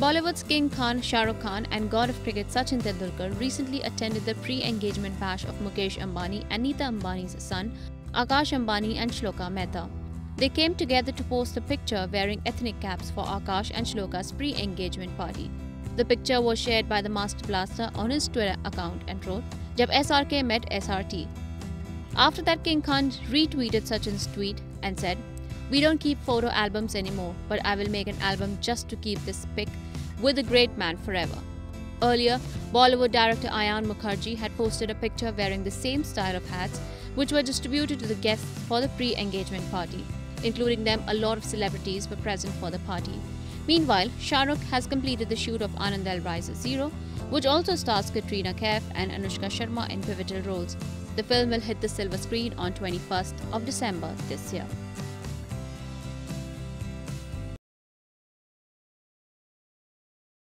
Bollywood's King Khan Shah Rukh Khan and God of Cricket Sachin Tendulkar recently attended the pre-engagement bash of Mukesh Ambani and Nita Ambani's son, Akash Ambani and Shloka Mehta. They came together to post a picture wearing ethnic caps for Akash and Shloka's pre-engagement party. The picture was shared by the Master Blaster on his Twitter account and wrote, Jab SRK met SRT. After that, King Khan retweeted Sachin's tweet and said, We don't keep photo albums anymore, but I will make an album just to keep this pic with the great man forever. Earlier, Bollywood director Ayan Mukherjee had posted a picture wearing the same style of hats, which were distributed to the guests for the pre engagement party. Including them, a lot of celebrities were present for the party. Meanwhile, Shah Rukh has completed the shoot of Anand L Rai's Zero, which also stars Katrina Kaif and Anushka Sharma in pivotal roles. The film will hit the silver screen on 21st of December this year.